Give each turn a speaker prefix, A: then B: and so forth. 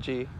A: G